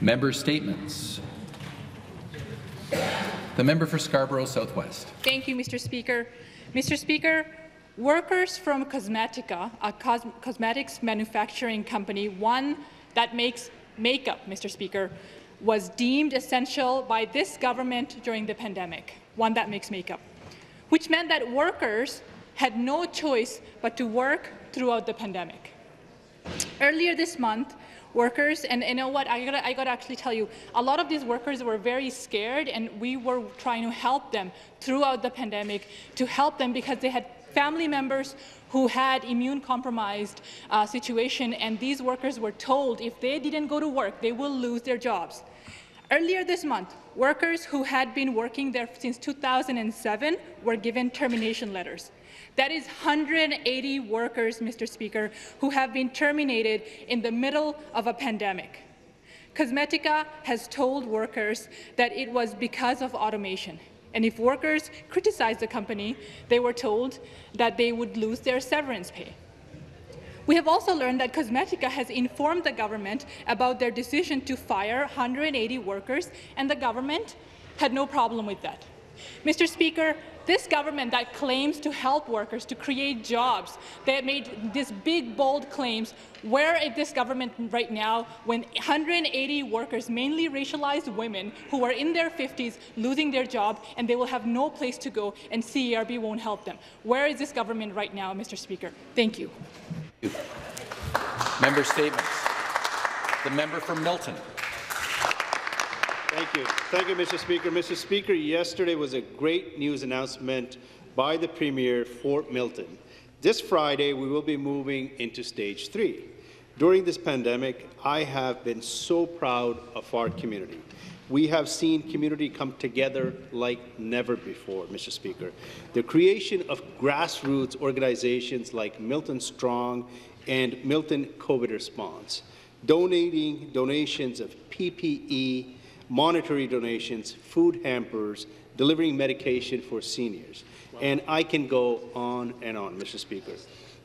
Member statements. The member for Scarborough Southwest. Thank you, Mr. Speaker. Mr. Speaker, workers from Cosmetica, a cos cosmetics manufacturing company, one that makes makeup, Mr. Speaker, was deemed essential by this government during the pandemic, one that makes makeup, which meant that workers had no choice but to work throughout the pandemic. Earlier this month, workers, and you know what, I gotta, I gotta actually tell you, a lot of these workers were very scared and we were trying to help them throughout the pandemic to help them because they had family members who had immune compromised uh, situation and these workers were told if they didn't go to work, they will lose their jobs. Earlier this month, workers who had been working there since 2007 were given termination letters. That is 180 workers, Mr. Speaker, who have been terminated in the middle of a pandemic. Cosmetica has told workers that it was because of automation. And if workers criticized the company, they were told that they would lose their severance pay. We have also learned that Cosmetica has informed the government about their decision to fire 180 workers, and the government had no problem with that. Mr. Speaker, this government that claims to help workers, to create jobs, that made these big, bold claims, where is this government right now when 180 workers, mainly racialized women, who are in their 50s, losing their job, and they will have no place to go, and CERB won't help them? Where is this government right now, Mr. Speaker? Thank you. Member statements. The member for Milton. Thank you. Thank you, Mr. Speaker. Mr. Speaker, yesterday was a great news announcement by the Premier for Milton. This Friday, we will be moving into stage three. During this pandemic, I have been so proud of our community. We have seen community come together like never before, Mr. Speaker. The creation of grassroots organizations like Milton Strong and Milton COVID Response, donating donations of PPE, monetary donations, food hampers, delivering medication for seniors. And I can go on and on, Mr. Speaker.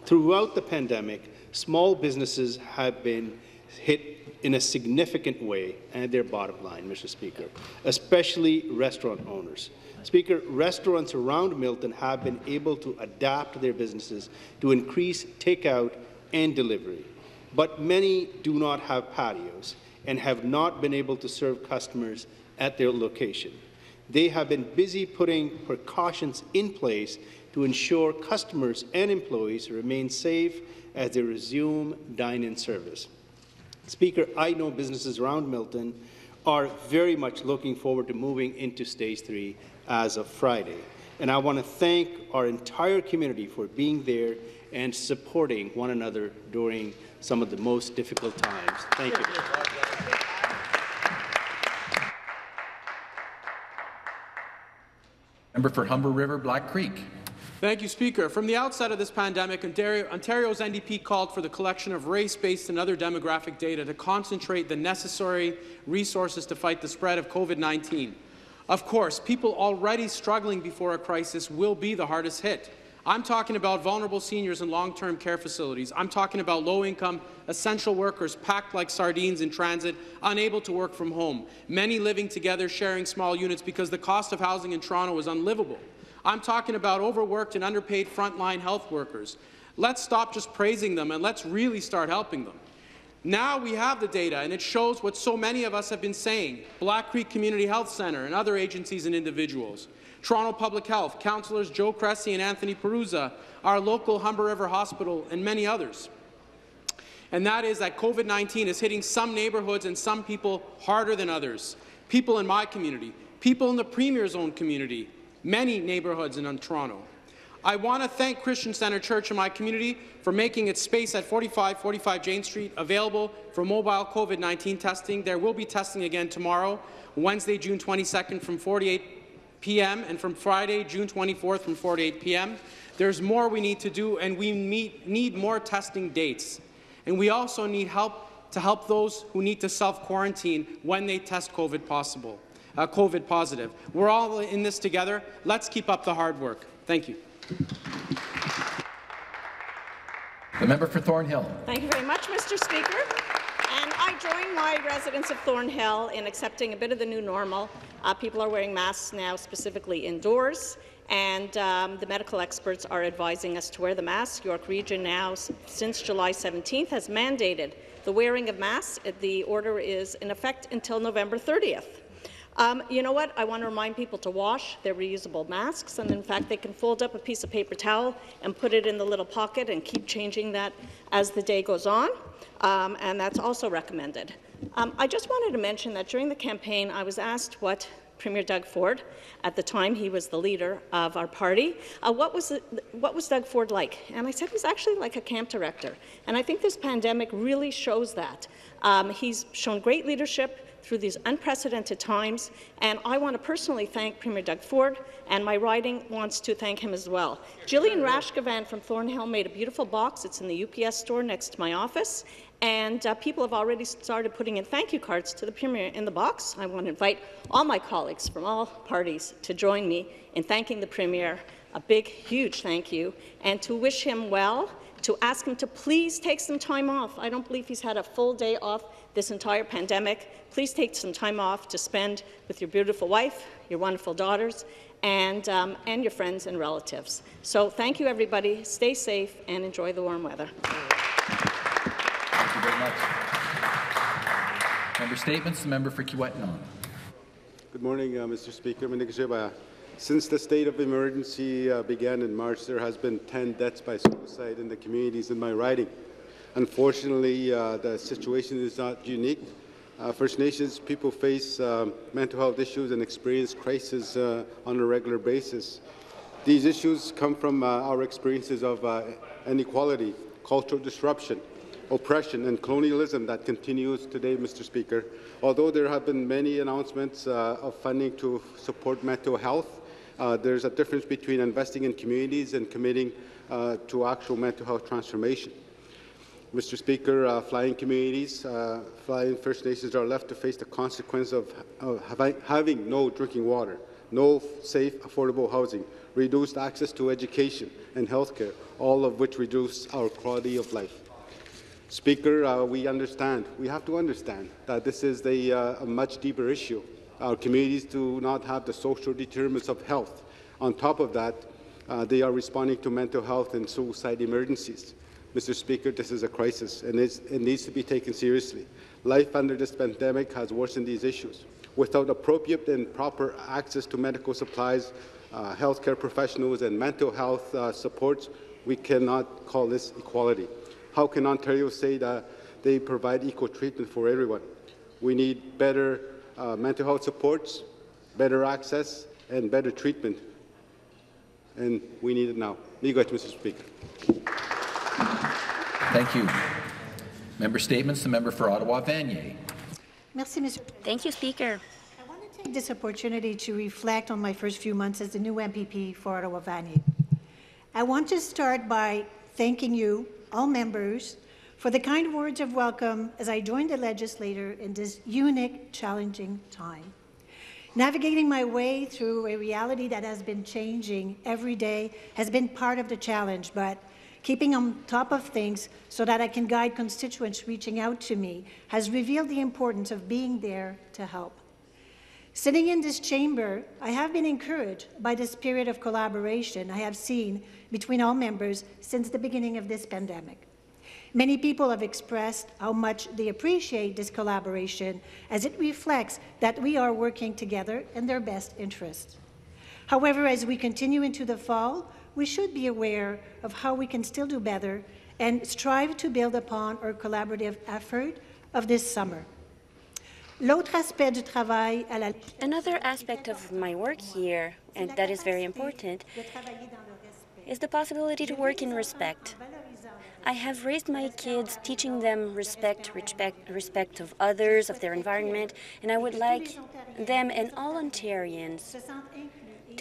Throughout the pandemic, small businesses have been hit in a significant way and their bottom line, Mr. Speaker, especially restaurant owners. Speaker, restaurants around Milton have been able to adapt their businesses to increase takeout and delivery, but many do not have patios and have not been able to serve customers at their location. They have been busy putting precautions in place to ensure customers and employees remain safe as they resume dine-in service. Speaker, I know businesses around Milton are very much looking forward to moving into stage three as of Friday. And I want to thank our entire community for being there and supporting one another during some of the most difficult times. Thank you. Member for Humber River, Black Creek. Thank you, Speaker. From the outset of this pandemic, Ontario, Ontario's NDP called for the collection of race-based and other demographic data to concentrate the necessary resources to fight the spread of COVID-19. Of course, people already struggling before a crisis will be the hardest hit. I'm talking about vulnerable seniors in long-term care facilities. I'm talking about low-income, essential workers packed like sardines in transit, unable to work from home, many living together sharing small units because the cost of housing in Toronto is unlivable. I'm talking about overworked and underpaid frontline health workers. Let's stop just praising them and let's really start helping them. Now we have the data, and it shows what so many of us have been saying, Black Creek Community Health Centre and other agencies and individuals. Toronto Public Health, councillors Joe Cressy and Anthony Perruzza, our local Humber River Hospital, and many others. And that is that COVID-19 is hitting some neighbourhoods and some people harder than others. People in my community, people in the Premier's own community, many neighbourhoods in Toronto. I want to thank Christian Centre Church in my community for making its space at 4545 Jane Street available for mobile COVID-19 testing. There will be testing again tomorrow, Wednesday, June 22nd from 48 p.m. and from Friday, June 24th from 4 to 8 p.m. There's more we need to do, and we meet, need more testing dates. And we also need help to help those who need to self-quarantine when they test COVID possible, uh, COVID positive. We're all in this together. Let's keep up the hard work. Thank you. The member for Thornhill. Thank you very much, Mr. Speaker. Join my residents of Thornhill in accepting a bit of the new normal. Uh, people are wearing masks now, specifically indoors, and um, the medical experts are advising us to wear the mask. York Region now, since July 17th, has mandated the wearing of masks. The order is in effect until November 30th. Um, you know what? I want to remind people to wash their reusable masks, and in fact, they can fold up a piece of paper towel and put it in the little pocket and keep changing that as the day goes on, um, and that's also recommended. Um, I just wanted to mention that during the campaign, I was asked what Premier Doug Ford, at the time he was the leader of our party, uh, what, was it, what was Doug Ford like? And I said he was actually like a camp director. And I think this pandemic really shows that. Um, he's shown great leadership, through these unprecedented times, and I want to personally thank Premier Doug Ford, and my riding wants to thank him as well. Jillian Rashkevan from Thornhill made a beautiful box. It's in the UPS store next to my office, and uh, people have already started putting in thank you cards to the Premier in the box. I want to invite all my colleagues from all parties to join me in thanking the Premier. A big, huge thank you, and to wish him well, to ask him to please take some time off. I don't believe he's had a full day off this entire pandemic. Please take some time off to spend with your beautiful wife, your wonderful daughters, and, um, and your friends and relatives. So thank you, everybody. Stay safe and enjoy the warm weather. Thank you very much. Member Statements, the member for Kiiwetinoong. Good morning, uh, Mr. Speaker. Since the state of emergency uh, began in March, there has been 10 deaths by suicide in the communities in my riding. Unfortunately, uh, the situation is not unique. Uh, First Nations people face um, mental health issues and experience crises uh, on a regular basis. These issues come from uh, our experiences of uh, inequality, cultural disruption, oppression, and colonialism that continues today, Mr. Speaker. Although there have been many announcements of funding to support mental health, there's a difference between investing in communities and committing to actual mental health transformation. Mr. Speaker, uh, flying communities, uh, flying First Nations are left to face the consequence of, having no drinking water, no safe, affordable housing, reduced access to education and health care, all of which reduce our quality of life. Speaker, uh, we understand, we have to understand that this is a, uh, a much deeper issue. Our communities do not have the social determinants of health. On top of that, uh, they are responding to mental health and suicide emergencies. Mr. Speaker, this is a crisis and it needs to be taken seriously. Life under this pandemic has worsened these issues. Without appropriate and proper access to medical supplies, uh, healthcare professionals and mental health uh, supports, we cannot call this equality. How can Ontario say that they provide equal treatment for everyone? We need better uh, mental health supports, better access, and better treatment. And we need it now. Mr. Speaker. Thank you. Member statements. The member for Ottawa Vanier. Merci, Mr. Thank you, Speaker. I want to take this opportunity to reflect on my first few months as the new MPP for Ottawa Vanier. I want to start by thanking you, all members, for the kind words of welcome as I joined the legislature in this unique, challenging time. Navigating my way through a reality that has been changing every day has been part of the challenge, but Keeping on top of things so that I can guide constituents reaching out to me has revealed the importance of being there to help. Sitting in this chamber, I have been encouraged by the spirit of collaboration I have seen between all members since the beginning of this pandemic. Many people have expressed how much they appreciate this collaboration as it reflects that we are working together in their best interests. However, as we continue into the fall, we should be aware of how we can still do better and strive to build upon our collaborative effort of this summer. Another aspect of my work here, and that is very important, is the possibility to work in respect. I have raised my kids teaching them respect, respect, respect of others, of their environment, and I would like them and all Ontarians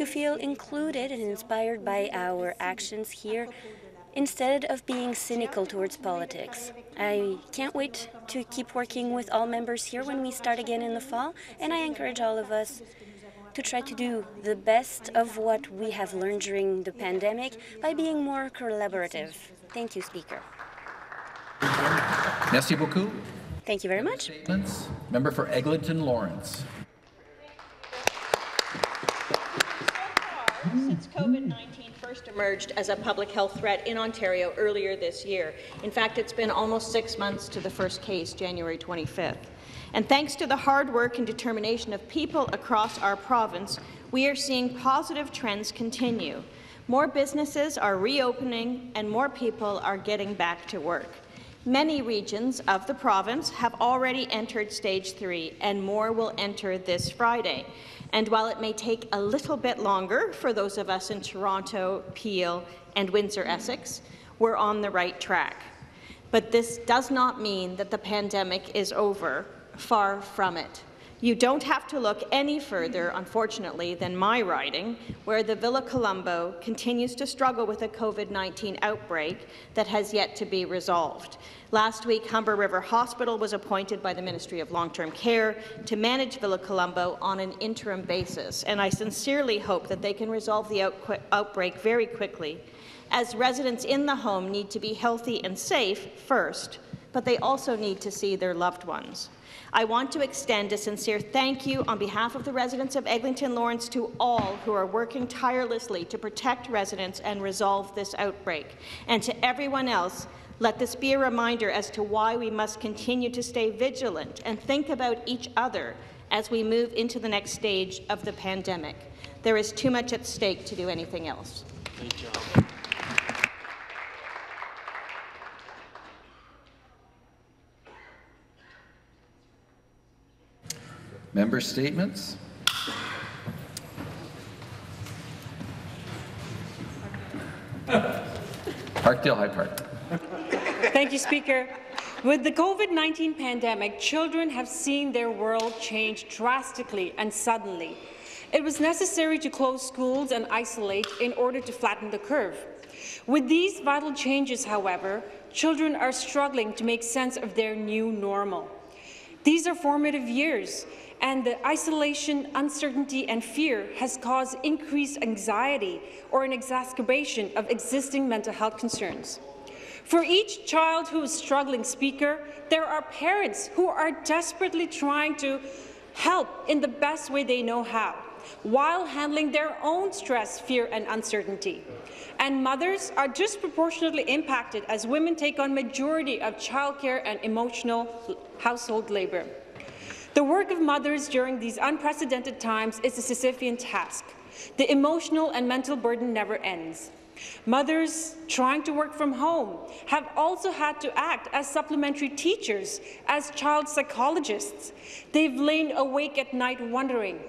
to feel included and inspired by our actions here instead of being cynical towards politics. I can't wait to keep working with all members here when we start again in the fall, and I encourage all of us to try to do the best of what we have learned during the pandemic by being more collaborative. Thank you, Speaker. Merci beaucoup. Thank you very much. Member for Eglinton Lawrence. Since COVID-19 first emerged as a public health threat in Ontario earlier this year. In fact, it's been almost six months to the first case, January 25th. And thanks to the hard work and determination of people across our province, we are seeing positive trends continue. More businesses are reopening and more people are getting back to work. Many regions of the province have already entered stage three, and more will enter this Friday. And while it may take a little bit longer for those of us in Toronto, Peel, and Windsor-Essex, we're on the right track. But this does not mean that the pandemic is over. Far from it. You don't have to look any further, unfortunately, than my riding, where the Villa Colombo continues to struggle with a COVID-19 outbreak that has yet to be resolved. Last week, Humber River Hospital was appointed by the Ministry of Long-Term Care to manage Villa Colombo on an interim basis, and I sincerely hope that they can resolve the out outbreak very quickly, as residents in the home need to be healthy and safe first, but they also need to see their loved ones. I want to extend a sincere thank you on behalf of the residents of Eglinton Lawrence to all who are working tirelessly to protect residents and resolve this outbreak. And to everyone else, let this be a reminder as to why we must continue to stay vigilant and think about each other as we move into the next stage of the pandemic. There is too much at stake to do anything else. Member statements. Parkdale High Park. Thank you, Speaker. With the COVID-19 pandemic, children have seen their world change drastically and suddenly. It was necessary to close schools and isolate in order to flatten the curve. With these vital changes, however, children are struggling to make sense of their new normal. These are formative years, and the isolation, uncertainty and fear has caused increased anxiety or an exacerbation of existing mental health concerns. For each child who is struggling, Speaker, there are parents who are desperately trying to help in the best way they know how, while handling their own stress, fear and uncertainty. And mothers are disproportionately impacted as women take on majority of childcare and emotional household labour. The work of mothers during these unprecedented times is a Sisyphean task. The emotional and mental burden never ends. Mothers trying to work from home have also had to act as supplementary teachers, as child psychologists. They've lain awake at night wondering,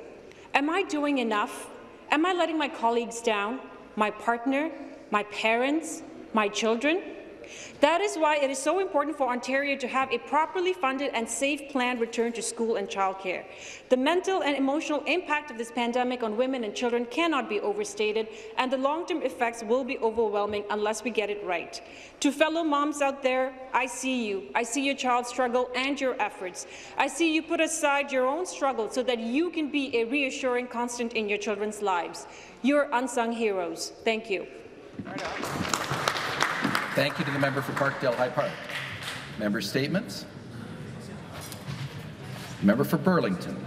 am I doing enough? Am I letting my colleagues down, my partner, my parents, my children? That is why it is so important for Ontario to have a properly funded and safe planned return to school and childcare. The mental and emotional impact of this pandemic on women and children cannot be overstated, and the long-term effects will be overwhelming unless we get it right. To fellow moms out there, I see you. I see your child's struggle and your efforts. I see you put aside your own struggle so that you can be a reassuring constant in your children's lives. You're unsung heroes. Thank you. Thank you to the member for Parkdale High Park. Member statements. Member for Burlington.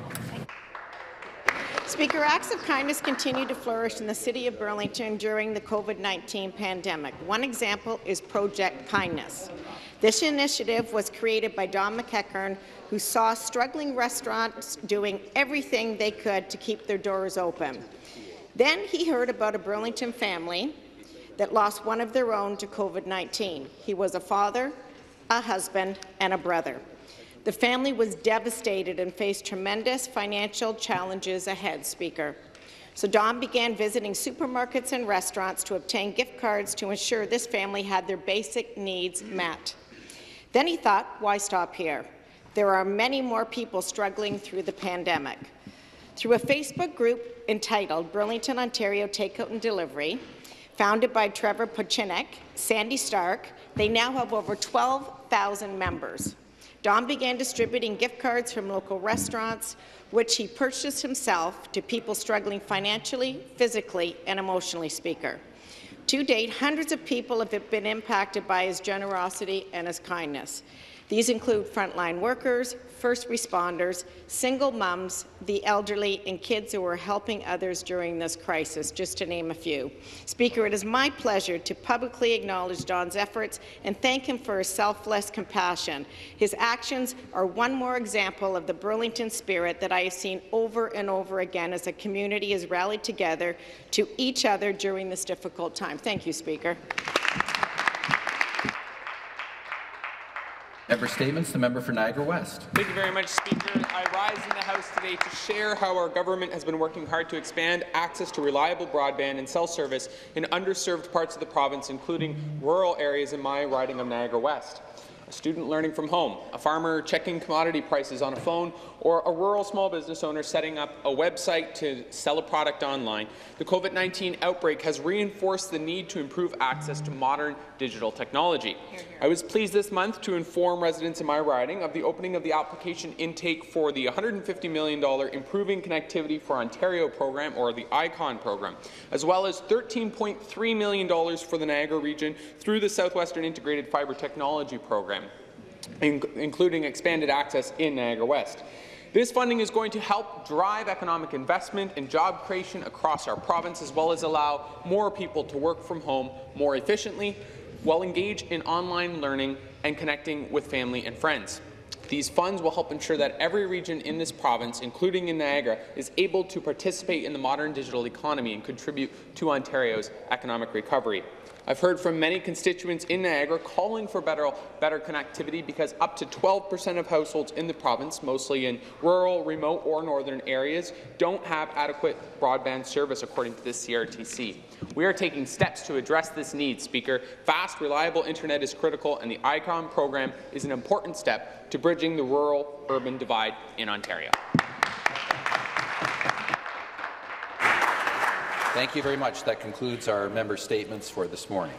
Speaker, acts of kindness continue to flourish in the City of Burlington during the COVID-19 pandemic. One example is Project Kindness. This initiative was created by Don McEachern, who saw struggling restaurants doing everything they could to keep their doors open. Then he heard about a Burlington family that lost one of their own to COVID-19. He was a father, a husband, and a brother. The family was devastated and faced tremendous financial challenges ahead, Speaker. So Don began visiting supermarkets and restaurants to obtain gift cards to ensure this family had their basic needs met. Then he thought, why stop here? There are many more people struggling through the pandemic. Through a Facebook group entitled Burlington, Ontario Takeout and Delivery, Founded by Trevor Pochinek, Sandy Stark, they now have over 12,000 members. Don began distributing gift cards from local restaurants, which he purchased himself to people struggling financially, physically, and emotionally, Speaker. To date, hundreds of people have been impacted by his generosity and his kindness. These include frontline workers, first responders, single mums, the elderly, and kids who are helping others during this crisis, just to name a few. Speaker, it is my pleasure to publicly acknowledge Don's efforts and thank him for his selfless compassion. His actions are one more example of the Burlington spirit that I have seen over and over again as a community has rallied together to each other during this difficult time. Thank you, Speaker. Member statements. The member for Niagara West. Thank you very much, Speaker. I rise in the House today to share how our government has been working hard to expand access to reliable broadband and cell service in underserved parts of the province, including rural areas in my riding of Niagara West student learning from home, a farmer checking commodity prices on a phone, or a rural small business owner setting up a website to sell a product online, the COVID-19 outbreak has reinforced the need to improve access to modern digital technology. I was pleased this month to inform residents in my riding of the opening of the application intake for the $150 million Improving Connectivity for Ontario program, or the ICON program, as well as $13.3 million for the Niagara region through the Southwestern Integrated Fibre Technology program, including expanded access in Niagara West. This funding is going to help drive economic investment and job creation across our province, as well as allow more people to work from home more efficiently while engaged in online learning and connecting with family and friends. These funds will help ensure that every region in this province, including in Niagara, is able to participate in the modern digital economy and contribute to Ontario's economic recovery. I've heard from many constituents in Niagara calling for better, better connectivity because up to 12% of households in the province, mostly in rural, remote or northern areas, don't have adequate broadband service, according to the CRTC. We are taking steps to address this need, Speaker. Fast, reliable internet is critical, and the ICON program is an important step to bridging the rural-urban divide in Ontario. Thank you very much. That concludes our member statements for this morning.